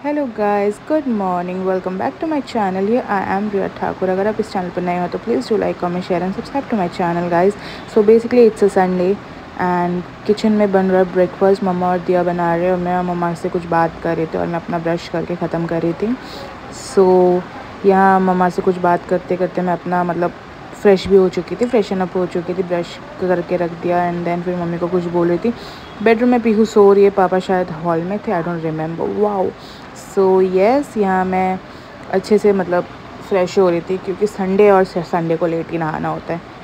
Hello guys good morning welcome back to my channel ये I M रिया ठाकुर अगर आप इस चैनल पर नए हो तो please do like comment share and subscribe to my channel guys so basically it's a Sunday and kitchen में बन रहा है ब्रेकफास्ट मम्मा और दिया बना रहे और मैं मम्मा से कुछ बात कर रही थी और मैं अपना ब्रश करके ख़त्म कर रही थी सो so, यहाँ मम्मा से कुछ बात करते करते मैं अपना मतलब फ्रेश भी हो चुकी थी फ्रेशन अप हो चुकी थी ब्रश करके रख दिया एंड देन फिर मम्मी को कुछ बोल रही थी बेडरूम में पीहू सो रही है पापा शायद हॉल में थे I don't remember wow so yes यहाँ मैं अच्छे से मतलब फ्रेश हो रही थी क्योंकि संडे और संडे को लेट ही नहाना होता है।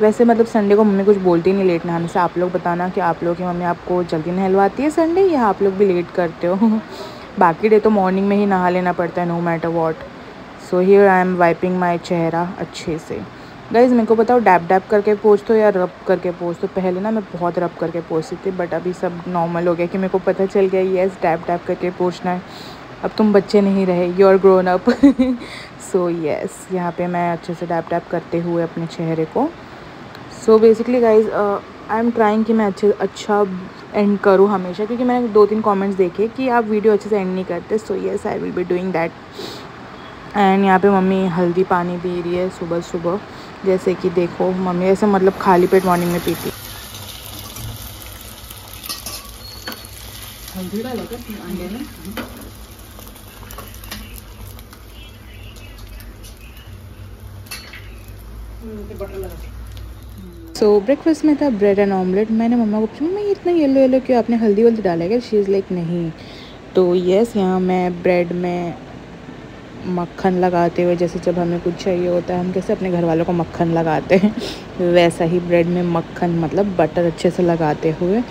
वैसे मतलब संडे को मम्मी कुछ बोलती नहीं लेट नहाने से। आप लोग बताना कि आप लोग की मम्मी आपको जल्दी नहलवाती है संडे या आप लोग भी लेट करते हो? बाकी डे तो मॉर्निंग में ही नहा लेना पड़ता है no matter what so here I am wiping my चेहरा अच्छे से। गाइज़ मेरे को बताओ, डैप डैप करके पोच तो या रब करके पोच तो पहले ना मैं बहुत रब करके पोचती थी बट अभी सब नॉर्मल हो गया कि मेरे को पता चल गया येस डैप डैप करके पोचना है। अब तुम बच्चे नहीं रहे you are grown up so yes यहाँ पे मैं अच्छे से डैप डैप करते हुए अपने चेहरे को। So basically guys I am trying कि मैं अच्छे अच्छा एंड करूँ हमेशा, क्योंकि मैंने दो तीन कमेंट्स देखे कि आप वीडियो अच्छे से एंड नहीं करते so yes I will be doing that and यहाँ पे मम्मी हल्दी पानी पी रही है सुबह सुबह। जैसे कि देखो मम्मी ऐसे मतलब खाली पेट मॉर्निंग में पीती। हल्दी डाला अंडे में सो so, ब्रेकफास्ट में था ब्रेड एंड ऑमलेट मैंने मम्मा को पूछा मम्मा इतना येलो येलो क्यों? आपने हल्दी वल्दी डाला क्या? शी इज़ लाइक नहीं. तो यस यहाँ मैं ब्रेड में मक्खन लगाते हुए, जैसे जब हमें कुछ चाहिए होता है, हम कैसे अपने घर वालों को मक्खन लगाते हैं? वैसा ही ब्रेड में मक्खन मतलब बटर अच्छे से लगाते हुए,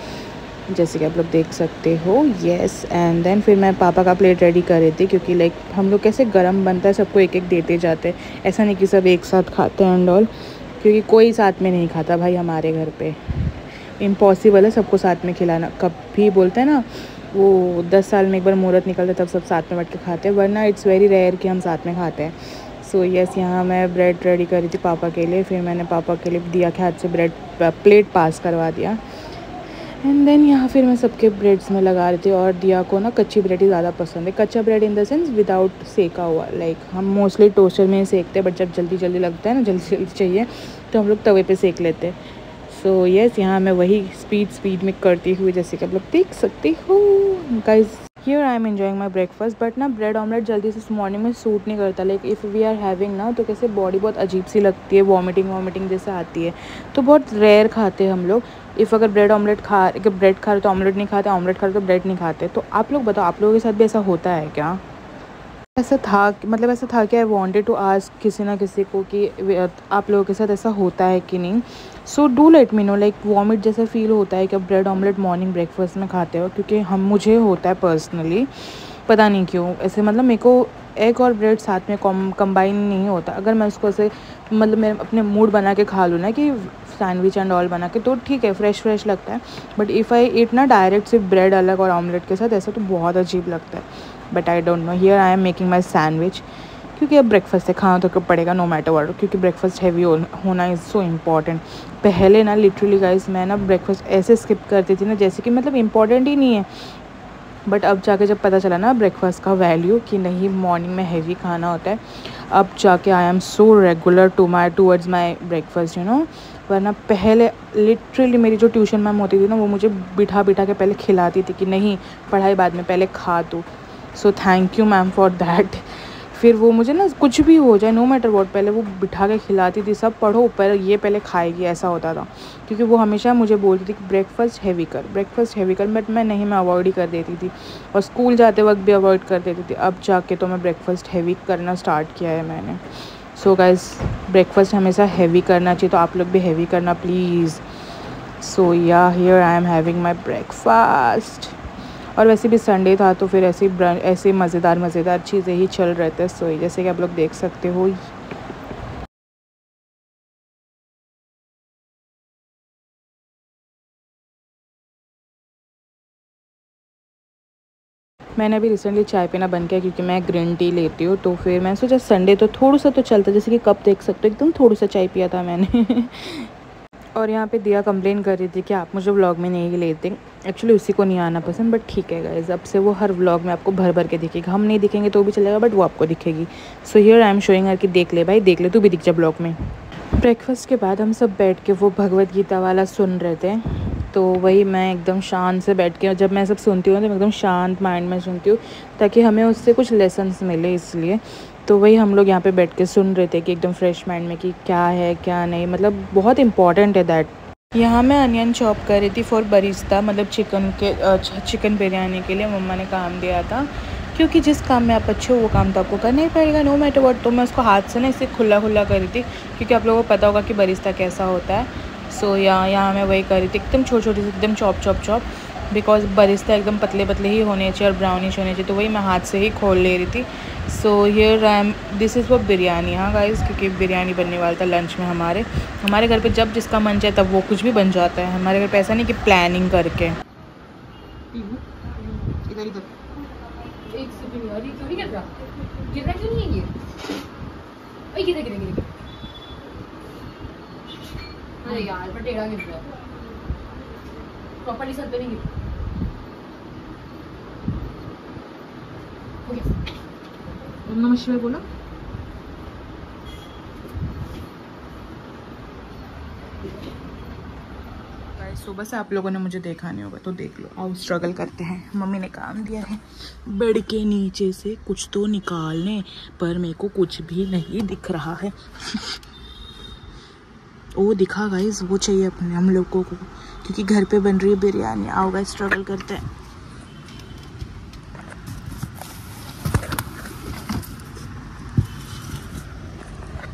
जैसे कि आप लोग देख सकते हो येस एंड देन फिर मैं पापा का प्लेट रेडी कर रही थी, क्योंकि लाइक हम लोग कैसे गर्म बनता है, सबको एक एक देते जाते हैं। ऐसा नहीं कि सब एक साथ खाते हैं एंड ऑल क्योंकि कोई साथ में नहीं खाता भाई हमारे घर पे। इम्पॉसिबल है सबको साथ में खिलाना। कभी बोलते हैं ना वो दस साल में एक बार मुहूर्त निकलता तब सब साथ में बैठ के खाते हैं वरना इट्स वेरी रेयर कि हम साथ में खाते हैं। सो यस यहाँ मैं ब्रेड रेडी कर रही थी पापा के लिए फिर मैंने पापा के लिए दिया के हाथ से ब्रेड प्लेट पास करवा दिया। एंड देन यहाँ फिर मैं सबके ब्रेड्स में लगा रही थी और दिया को ना कच्ची ब्रेड ही ज़्यादा पसंद है। कच्चा bread in the sense without सेका हुआ लाइक like, हम मोस्टली टोस्टर में ही सेकते हैं बट जब जल्दी जल्दी लगता है ना जल्दी जल्दी चाहिए तो हम लोग तवे पे सेक लेते हैं। सो so, येस yes, यहाँ मैं वही स्पीड स्पीड में करती हुई जैसे कि आप लोग देख सकते हो। Guys here I am enjoying my breakfast but ना ब्रेड ऑमलेट जल्दी से मॉर्निंग में सूट नहीं करता। Like if we are having ना तो कैसे बॉडी बहुत अजीब सी लगती है वॉमिटिंग वॉमिटिंग जैसे आती है। तो बहुत रेयर खाते हैं हम लोग। इफ़ अगर ब्रेड ऑमलेट खा ब्रेड खा रहे तो ऑमलेट नहीं खाते ऑमलेट खा रहे तो ब्रेड नहीं खाते। तो आप लोग बताओ आप लोगों के साथ भी ऐसा होता है क्या? ऐसा था मतलब ऐसा था कि आई वॉन्टेड टू आस्क किसी ना किसी को कि आप लोगों के साथ ऐसा होता है कि नहीं? So do let me know like vomit जैसा फील होता है कि आप ब्रेड ऑमलेट मॉर्निंग ब्रेकफास्ट में खाते हो, क्योंकि हम, मुझे होता है पर्सनली पता नहीं क्यों, ऐसे मतलब मेरे को एग और ब्रेड साथ में कम्बाइन नहीं होता। अगर मैं उसको ऐसे मतलब मैं अपने मूड बना के खा लूँ ना कि सैंडविच एंड ऑल बना के तो ठीक है फ्रेश फ्रेश लगता है। बट इफ़ आई इट ना डायरेक्ट सिर्फ़ ब्रेड अलग और ऑमलेट के साथ, ऐसा तो बहुत अजीब लगता है। But I don't know here I am making my sandwich क्योंकि अब ब्रेकफास्ट से खाना तो पड़ेगा नो मैटर वर्ड क्योंकि ब्रेकफास्ट हैवी होना इज़ सो इंपॉर्टेंट पहले ना लिटरली गाइस मैं ना ब्रेकफास्ट ऐसे स्किप करती थी ना, जैसे कि मतलब इंपॉर्टेंट ही नहीं है. बट अब जाके जब पता चला ना ब्रेकफास्ट का वैल्यू कि नहीं मॉर्निंग में हैवी खाना होता है, अब जाके I am so regular to my towards my breakfast you know वरना पहले लिटरली मेरी जो ट्यूशन मैम होती थी ना, वो मुझे बिठा बिठा के पहले खिलाती थी कि नहीं, पढ़ाई बाद में पहले खा तू. So thank you ma'am for that फिर वो मुझे ना कुछ भी हो जाए नो मैटर वॉट पहले वो बिठा के खिलाती थी, सब पढ़ो, पर ये पहले खाएगी, ऐसा होता था। क्योंकि वो हमेशा मुझे बोलती थी कि ब्रेकफास्ट हैवी कर ब्रेकफास्ट हैवी कर बट मैं नहीं, मैं अवॉइड ही कर देती थी। और स्कूल जाते वक्त भी अवॉइड कर देती थी। अब जाके तो मैं ब्रेकफास्ट हैवी करना स्टार्ट किया है मैंने। सो गाइज़ ब्रेकफास्ट हमेशा हैवी करना चाहिए तो आप लोग भी हैवी करना प्लीज़ सो या here I am having my breakfast और वैसे भी संडे था तो फिर ऐसे ऐसे मज़ेदार मज़ेदार चीज़ें ही चल रहे थे सो जैसे कि आप लोग देख सकते हो। मैंने अभी रिसेंटली चाय पीना बन किया क्योंकि मैं ग्रीन टी लेती हूँ तो फिर मैंने सोचा संडे तो थोड़ा सा तो चलता, जैसे कि कब देख सकते हो, एकदम थोड़ा सा चाय पिया था मैंने। और यहाँ पे दिया कंप्लेन कर रही थी कि आप मुझे व्लॉग में नहीं लेते। एक्चुअली उसी को नहीं आना पसंद बट ठीक है गाइज़ अब से वो हर व्लॉग में आपको भर भर के दिखेगा। हम नहीं दिखेंगे तो भी चलेगा बट वो आपको दिखेगी। So here I am showing her कि देख ले भाई, देख ले, तू भी दिख जा ब्लॉग में। ब्रेकफास्ट के बाद हम सब बैठ के वो भगवत गीता वाला सुन रहे थे। तो वही मैं एकदम शांत से बैठ के, जब मैं सब सुनती हूँ तो मैं एकदम शांत माइंड में सुनती हूँ, ताकि हमें उससे कुछ लेसन्स मिले इसलिए। तो वही हम लोग यहाँ पे बैठ के सुन रहे थे कि एकदम फ्रेश माइंड में कि क्या है क्या नहीं मतलब बहुत इंपॉर्टेंट है दैट यहाँ मैं अनियन चॉप कर रही थी फॉर बरिस्ता मतलब चिकन के चिकन बिरयानी के लिए मम्मा ने काम दिया था क्योंकि जिस काम में आप अच्छे हो वो काम तो आपको करना ही पड़ेगा नो मैटर वट तो मैं उसको हाथ से ना इसे खुला खुला कर रही थी क्योंकि आप लोगों को पता होगा कि बरिस्ता कैसा होता है. सो so, यहाँ यहाँ मैं वही कर रही थी एकदम छोटी छोटी सी एकदम chop chop chop because birista एकदम पतले पतले ही होने चाहिए और ब्राउनिश होने चाहिए तो वही मैं हाथ से ही खोल ले रही थी। So here I am this is वो बिरयानी हाँ गाइस क्योंकि बिरयानी बनने वाला था लंच में हमारे। हमारे घर पे जब जिसका मन चाहे तब वो कुछ भी बन जाता है। हमारे घर पे ऐसा नहीं कि प्लानिंग करके। अरे यार पर टेढ़ा गिर है। प्रॉपर्ली पे नहीं बोला। सुबह से आप लोगों ने मुझे देखा नहीं होगा तो देख लो। आओ स्ट्रगल करते हैं। मम्मी ने काम दिया है। बेड के नीचे से कुछ तो निकालने, पर मेरे को कुछ भी नहीं दिख रहा है। वो दिखा गाइस वो चाहिए अपने, हम लोगों को। क्योंकि घर पे बन रही है बिरयानी। आओ गाइस स्ट्रगल करते हैं।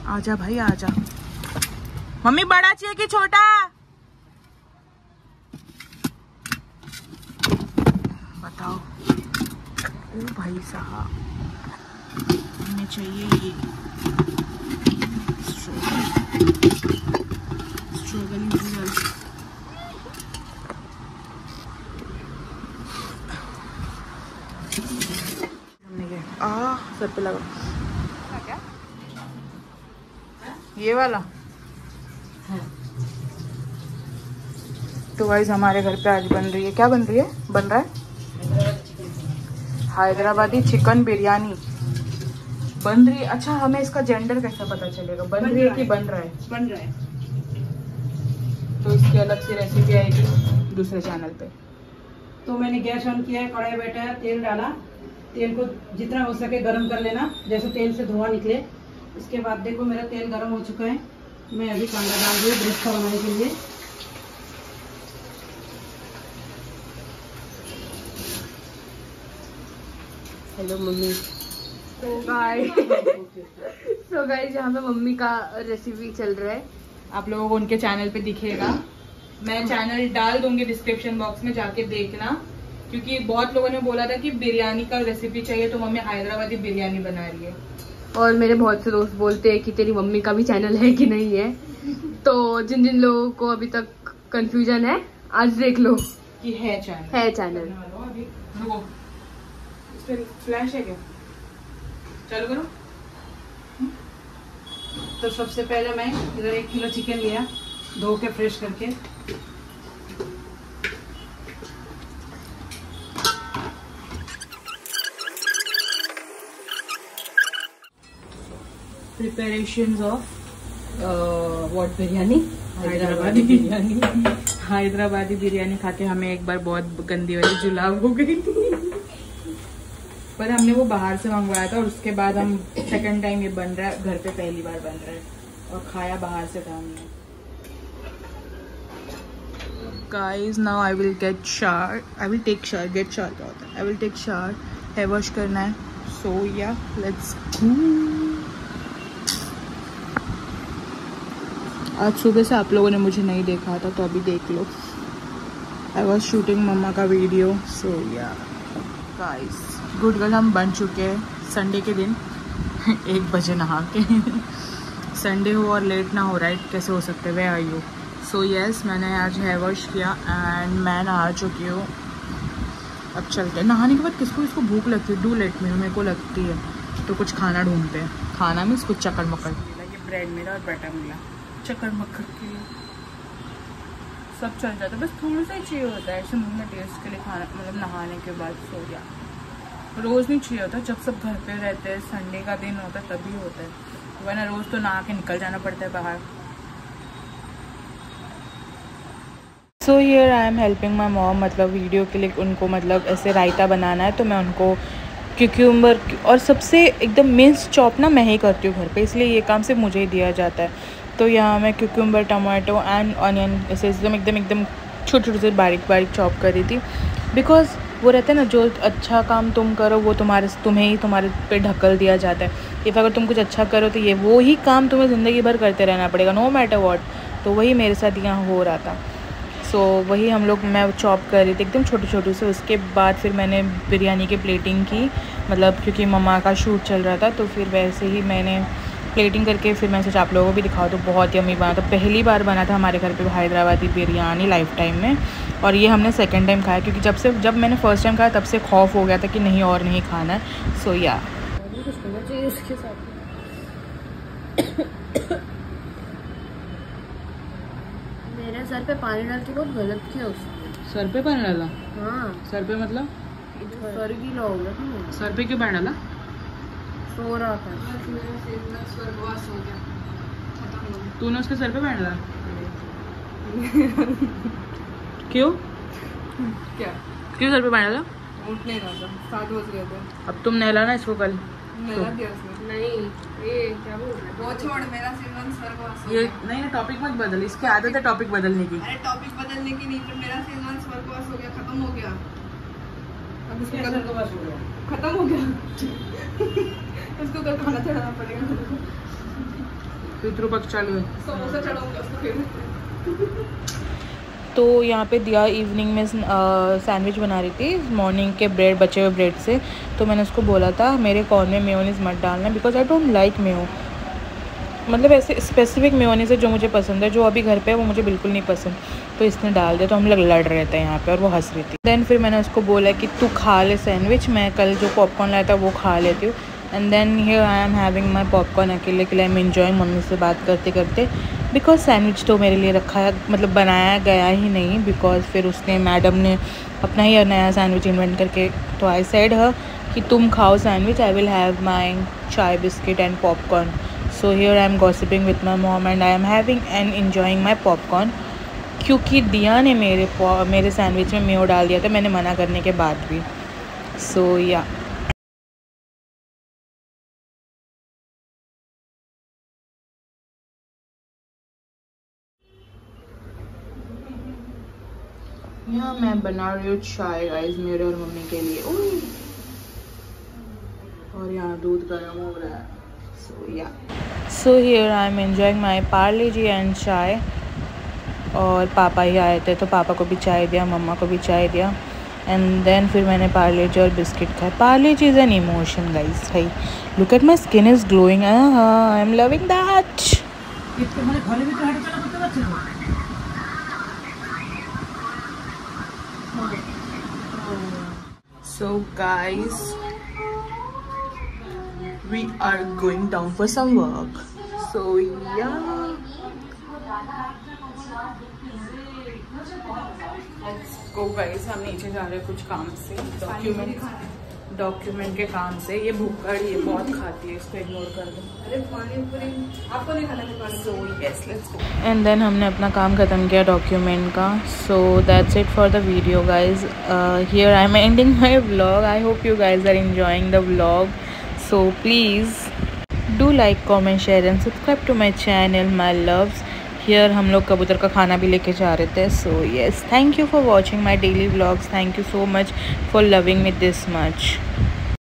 आजा भाई, आजा। मम्मी, बड़ा चाहिए कि छोटा? बताओ। ओ भाई साहब, हमें चाहिए ये। स्ट्रगलिंग आ सर पे लगा ये वाला तो वाइज हमारे घर पे आज बन रही है। क्या बन रही है? बन रहा है? हैदराबादी चिकन बिरयानी। बन रही है। अच्छा हमें इसका जेंडर कैसा पता चलेगा? बन, रही है कि बन रहा है? बन रहा है। तो इसकी अलग से रेसिपी आएगी दूसरे चैनल पे। तो मैंने गैस ऑन किया है कढ़ाई बैठा है तेल डाला। तेल को जितना हो सके गर्म कर लेना जैसे तेल से धुआँ निकले। इसके बाद देखो मेरा तेल गर्म हो चुका है। मैं अभी कांदा डाल रही हूँ ब्रेस्ता बनाने के लिए। हेलो मम्मी। तो गाइस तो गाइस यहाँ पे मम्मी का रेसिपी चल रहा है। आप लोगों को उनके चैनल पे दिखेगा। मैं चैनल डाल दूँगी डिस्क्रिप्शन बॉक्स में जाके देखना क्योंकि बहुत लोगों ने बोला था कि बिरयानी का रेसिपी चाहिए तो मम्मी हैदराबादी बिरयानी बना रही है। और मेरे बहुत से दोस्त बोलते हैं कि तेरी मम्मी का भी चैनल है कि नहीं है। तो जिन जिन लोगों को अभी तक कंफ्यूजन है आज देख लो कि है चैनल है चैनल फ्लैश है क्या? चालू करो। तो सबसे पहले मैं इधर एक किलो चिकन लिया धो के फ्रेश करके। Preparations of what biryani Hyderabadi biryani Hyderabadi biryani खा के हमें एक बार बहुत गंदी वाली जुलाब हो गई थी। पर हमने वो बाहर से मंगवाया था और उसके बाद हम सेकंड टाइम ये बन रहा है, घर पे पहली बार बन रहा है। और खाया बाहर से था हमने। Guys, now I will get shower, I will take shower, get shower क्या होता है I will take shower, hair wash करना है। Yeah, let's go. आज सुबह से आप लोगों ने मुझे नहीं देखा था तो अभी देख लो। आई वॉज़ शूटिंग मम्मा का वीडियो सो या गाइस गुड गर्ल हम बन चुके हैं संडे के दिन। एक बजे नहा के। संडे हो और लेट ना हो राइट कैसे हो सकते वे आई यू सो यस मैंने आज हेयर वॉश किया एंड मैं नहा चुकी हूँ। अब चलते हैं। नहाने के बाद किसको इसको भूख लगती है? डू लेट मी मेरे को लगती है। तो कुछ खाना ढूंढते हैं। खाना में कुछ चक्कर मक्कर। ये ब्रेड मिला और बटर मिला। चक्कर मक्कर के सब चल जाता है। बस थोड़ा सा ही चाहिए होता है। ऐसे मुँह में टेस्ट के लिए खाना मतलब नहाने के बाद सो गया। रोज़ नहीं चाहिए होता, जब सब घर पे रहते हैं संडे का दिन होता है, तभी होता है। वरना रोज़ तो नहा के निकल जाना पड़ता है बाहर। So here I am helping my mom मतलब वीडियो के लिए उनको मतलब ऐसे रायता बनाना है तो मैं उनको क्यूक्यूम्बर और सबसे एकदम मिन्स चॉप ना मैं ही करती हूँ घर पे, इसलिए ये काम सिर्फ़ मुझे ही दिया जाता है। तो यहाँ मैं क्यूक्यूम्बर टमाटो एंड ऑनियन ऐसे एकदम एकदम एकदम छोटे छोटे से बारीक बारीक चॉप कर थी। बिकॉज़ वो रहता है ना जो अच्छा काम तुम करो वो तुम्हारे तुम्हें ही तुम्हारे पे ढकल दिया जाता है। इफ़ अगर तुम कुछ अच्छा करो तो ये वो ही काम तुम्हें ज़िंदगी भर करते रहना पड़ेगा नो मैटर वॉट तो वही मेरे साथ यहाँ हो रहा था। सो so, वही हम लोग मैं चॉप कर रही थी एकदम छोटे छोटे से। उसके बाद फिर मैंने बिरयानी की प्लेटिंग की मतलब क्योंकि ममा का शूट चल रहा था तो फिर वैसे ही मैंने प्लेटिंग करके फिर मैं सोचा आप लोगों को भी दिखाओ तो बहुत ही अम्मी बना था। पहली बार बना था हमारे घर पे हैदराबादी बिरयानी लाइफ टाइम में और ये हमने सेकेंड टाइम खाया क्योंकि जब से जब मैंने फ़र्स्ट टाइम खाया तब से खौफ हो गया था कि नहीं और नहीं खाना है। सो या मेरे सर पे पानी डाल के बहुत गलत किया उसने। सर पे पानी डाला? हाँ। सर पे मतलब? हो सर पे क्यों पानी डाला? सो रहा था। तूने उसके सर पे पानी डाला? क्यों? क्या? क्यों सर पे पानी डाला? उठ नहीं रहा था सात बज गए थे। अब तुम नहलाना इसको कल। नहला दिया उसने। नहीं ये क्या बोल रहा है? वो छोड़ मेरा सीज़न स्वर्गवास हो गया। नहीं ना टॉपिक मत बदल इसकी आदत है टॉपिक बदलने की। अरे टॉपिक बदलने की नहीं पर मेरा सीज़न स्वर्गवास हो गया खत्म हो गया। अब उसको कल खत्म हो गया। उसको कल खाना चढ़ाना पड़ेगा। पितृपक्ष चालू है। समोसा चढ़ाऊँगा उसको फिर। तो यहाँ पे दिया इवनिंग में सैंडविच बना रही थी। मॉर्निंग के ब्रेड बचे हुए ब्रेड से। तो मैंने उसको बोला था मेरे कॉर्न में मेयोनीज मत डालना because I don't like mayo मतलब ऐसे स्पेसिफिक मेयोनीज है जो मुझे पसंद है, जो अभी घर पे है, वो मुझे बिल्कुल नहीं पसंद। तो इसने डाल दिया तो हम लोग, लड़ रहे थे यहाँ पे और वो हंस रही थी। देन फिर मैंने उसको बोला कि, तू खा ले सैंडविच मैं कल जो पॉपकॉर्न लाया था वो खा लेती हूँ। And then here I am having my popcorn अकेले के लिए आई एम इन्जॉइंग मम्मी से बात करते करते बिकॉज़ सैंडविच तो मेरे लिए रखा है मतलब बनाया गया ही नहीं बिकॉज़ फिर उसने मैडम ने अपना ही नया सैंडविच इन्वेंट करके तो आई सेड हर कि, तुम खाओ sandwich I will have my chai biscuit and popcorn so here I am gossiping with my mom and I am having and enjoying my popcorn क्योंकि दिया ने मेरे मेरे सैंडविच में मेयो डाल दिया था मैंने मना करने के बाद भी। सो so, या yeah. यहाँ मैं बना रही हूँ चाय गाइस मेरे और मम्मी के लिए! और यहाँ दूध गर्म हो रहा है। सो so, या so here I am enjoying my Parle G and chai और पापा ही आए थे तो पापा को भी चाय दिया, मम्मा को भी चाय दिया। एंड देन फिर मैंने पार्ले जी और बिस्किट खाए। Parle G is an emotion guys भाई look at my skin is glowing I am loving that so guys we are going down for some work. So yeah. Let's go guys. हम नीचे जा रहे हैं कुछ काम से। डॉक्यूमेंट डॉक्यूमेंट के काम से। ये भूखड़ी है बहुत खाती है इसको इग्नोर कर दो। अरे पानी पूरी आपको नहीं खाना so yes let's go and then हमने अपना काम ख़त्म किया डॉक्यूमेंट का। So that's it for the video guys here I am ending my vlog I hope you guys are enjoying the vlog. So please do like comment share and subscribe to my channel my loves here हम लोग कबूतर का खाना भी लेके जा रहे थे so yes thank you for watching my daily vlogs thank you so much for loving me this much